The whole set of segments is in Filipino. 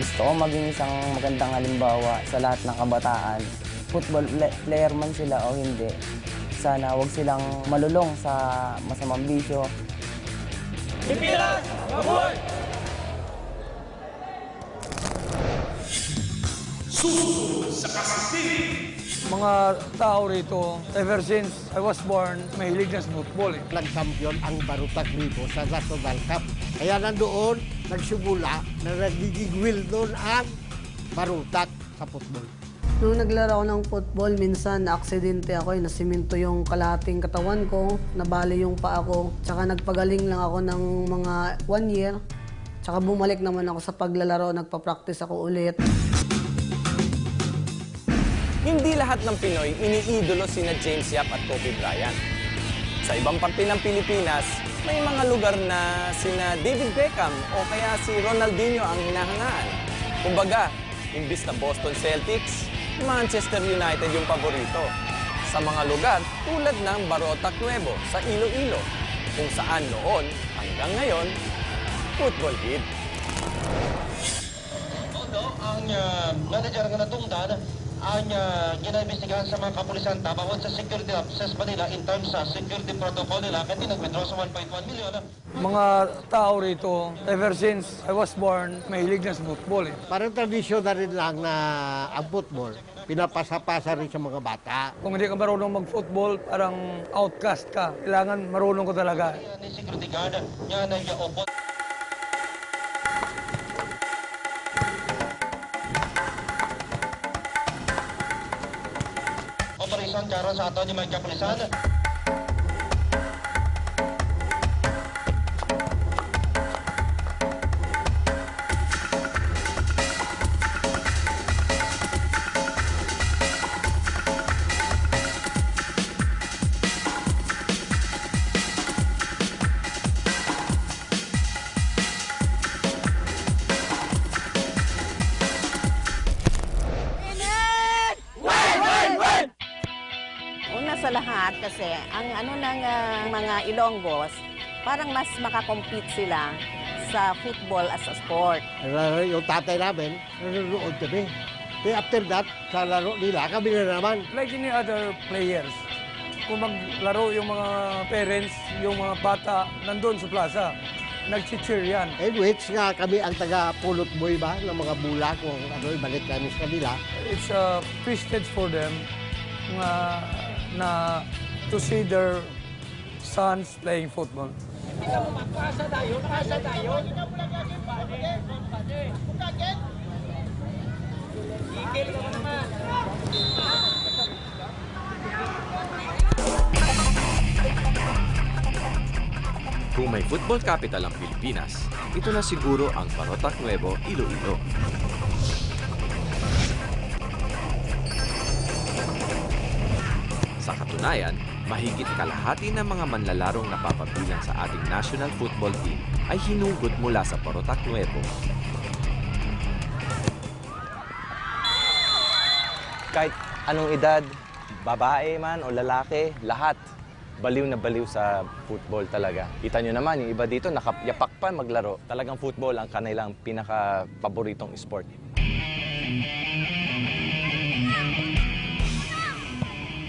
Gusto ko maging isang magandang halimbawa sa lahat ng kabataan. Football pla- player man sila o hindi, sana wag silang malulong sa masamang bisyo. Mga tao rito, ever since I was born, mahilig na sa football eh. nag-champion ang Barutak Libo sa National Cup. Kaya nandoon, nagsimula na nagigigwil doon ang Barutak sa football. Nung naglaro ako ng football, minsan na-aksidente ako, eh, nasiminto yung kalahating katawan ko, nabali yung paa ko, tsaka nagpagaling lang ako ng mga one year, tsaka bumalik naman ako sa paglalaro, nagpa-practice ako ulit. Hindi lahat ng Pinoy iniidolo sina James Yap at Kobe Bryant. Sa ibang parte ng Pilipinas, may mga lugar na sina David Beckham o kaya si Ronaldinho ang hinahangaan. Kumbaga, imbis na Boston Celtics, Manchester United yung paborito. Sa mga lugar tulad ng Barotac Nuevo sa Iloilo, kung saan noon hanggang ngayon, football hit. Although, ang uh, manager nga natungdan, ang uh, ginaimbestigahan sa mga kapulisan tabawad sa security officers pa nila in terms sa security protocol nila kasi nag-withdraw sa 1.1 million. Mga tao rito, ever since I was born, mahilig na sa football eh. Parang tradisyon na rin lang na ang football, pinapasa-pasa rin sa mga bata. Kung hindi ka marunong mag-football, parang outcast ka. Kailangan marunong ko talaga. Ni security guard nga na Saros atau di meja tulisan sa lahat kasi ang ano ng ah, mga Ilonggos, parang mas makakompete sila sa football as a sport. Laro yung tatay namin, nanonood kami. Then after that, sa laro nila, kami na naman. Like any other players, kung maglaro yung mga parents, yung mga bata, nandun sa plaza, nag-cheer yan. And which nga kami ang taga-pulot boy ba ng mga bulak kung ano, ibalik namin sa kanila. It's a prestige for them na, na to see their sons playing football. Kung may football capital ang Pilipinas, ito na siguro ang Barotac Nuevo, Iloilo. Katunayan, mahigit kalahati ng mga manlalarong napapabilang sa ating national football team ay hinugot mula sa Barotac Nuevo. kahit anong edad, babae man o lalaki, lahat baliw na baliw sa football talaga. Kita nyo naman, yung iba dito nakayapak pa maglaro. Talagang football ang kanilang pinaka-paboritong sport.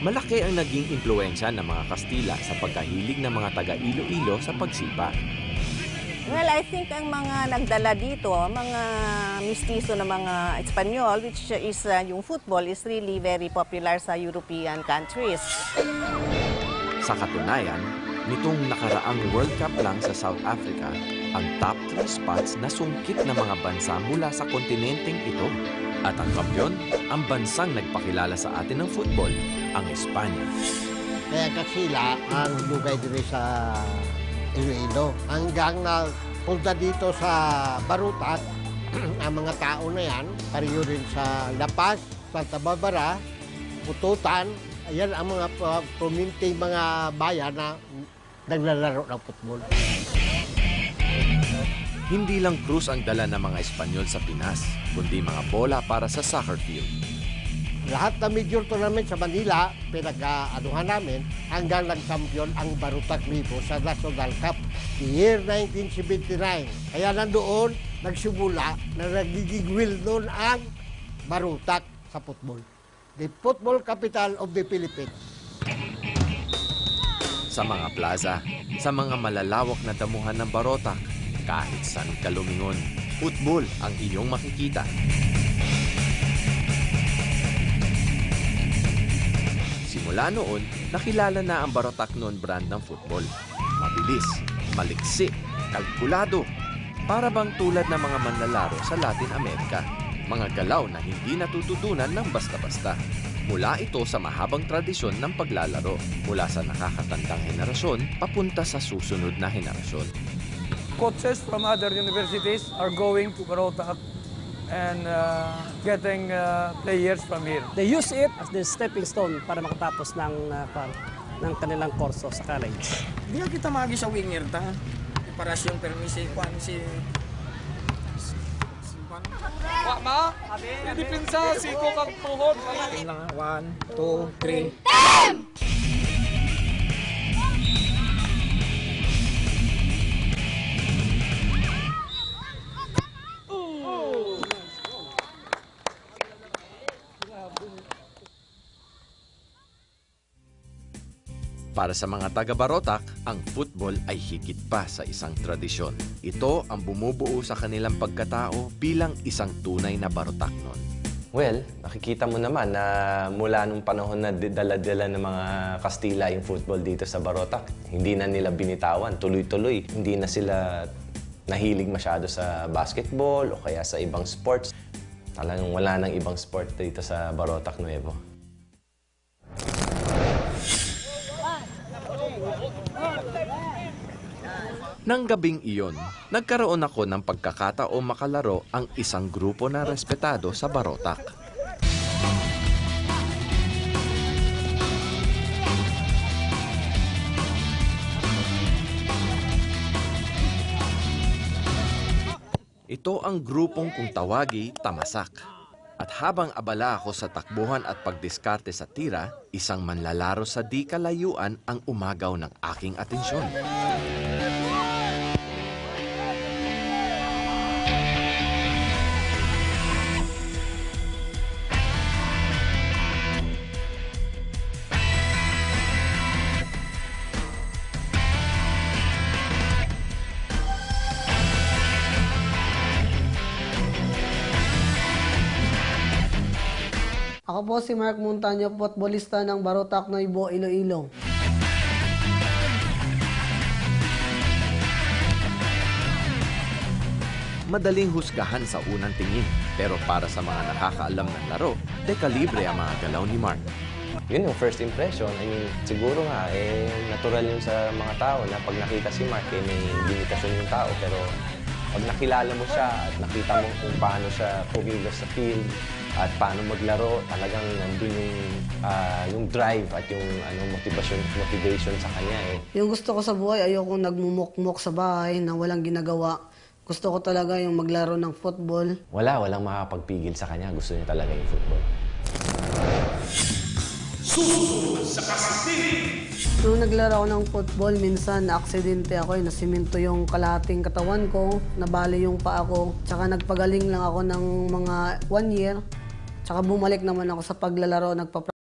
Malaki ang naging impluensya ng mga Kastila sa pagkahilig ng mga taga Iloilo sa pagsipa. Well, I think ang mga nagdala dito, mga mistiso na mga Espanyol, which is uh, yung football, is really very popular sa European countries. Sa katunayan, nitong nakaraang World Cup lang sa South Africa, ang top 3 spots na sungkit ng mga bansa mula sa kontinenteng ito. At ang kampiyon, ang bansang nagpakilala sa atin ng football, ang Espanya. Kaya kasila ang lugay din sa Iloilo. Hanggang na punta dito sa Barutat, ang mga tao na yan, pariyo rin sa La Paz, Santa Barbara, Pututan, ayan ang mga uh, mga bayan na naglalaro ng football. Hindi lang krus ang dala ng mga Espanyol sa Pinas, kundi mga bola para sa soccer field. Lahat na major tournament sa Manila, pinag-anuhan namin hanggang nag-champion ang Barutak Libo sa National Cup the year 1979. Kaya nandoon, nagsimula na nagigigwil doon ang barutak sa football. The football capital of the Philippines. Sa mga plaza, sa mga malalawak na damuhan ng barotak, kahit saan ka lumingon, football ang iyong makikita. Simula noon, nakilala na ang barotak noon brand ng football. Mabilis, maliksi, kalkulado. Para bang tulad ng mga manlalaro sa Latin America. Mga galaw na hindi natututunan ng basta-basta. Mula ito sa mahabang tradisyon ng paglalaro mula sa nakakatandang henerasyon papunta sa susunod na henerasyon. Coaches from other universities are going to Barotac and uh, getting uh, players from here. They use it as the stepping stone para makatapos ng, uh, par- ng kanilang korso sa college. Di kita magi sa winger ta. Para siyang permisi ko ano si Wa ma, depensa si Kokang Tuhod. lang one, two, three. Para sa mga taga-Barotak, ang football ay higit pa sa isang tradisyon. Ito ang bumubuo sa kanilang pagkatao bilang isang tunay na Barotak noon. Well, nakikita mo naman na mula nung panahon na dala-dala ng mga Kastila yung football dito sa Barotac, hindi na nila binitawan, tuloy-tuloy. Hindi na sila nahilig masyado sa basketball o kaya sa ibang sports. Talagang wala nang ibang sport dito sa Barotac Nuevo. Nang gabing iyon, nagkaroon ako ng pagkakataong makalaro ang isang grupo na respetado sa Barotak. Ito ang grupong kung tawagi Tamasak. At habang abala ako sa takbuhan at pagdiskarte sa tira, isang manlalaro sa di kalayuan ang umagaw ng aking atensyon. Ako po si Mark Montaño, futbolista ng Barotac Noibo, Iloilo. Madaling husgahan sa unang tingin, pero para sa mga nakakaalam ng laro, dekalibre ang mga galaw ni Mark. Yun yung first impression. I mean, siguro nga, eh, natural yun sa mga tao na pag nakita si Mark, eh, may limitasyon yung tao. Pero pag nakilala mo siya at nakita mo kung paano siya pumilos sa field at paano maglaro, talagang nandun yung, ah, yung drive at yung ano, motivation, motivation sa kanya. Eh. Yung gusto ko sa buhay, ayoko nagmumukmok sa bahay na walang ginagawa. Gusto ko talaga yung maglaro ng football. Wala, walang makapagpigil sa kanya. Gusto niya talaga yung football. Nung naglaro ako ng football, minsan na-aksidente ako, eh, nasiminto yung kalahating katawan ko, nabali yung paa ko, tsaka nagpagaling lang ako ng mga one year, tsaka bumalik naman ako sa paglalaro, nagpa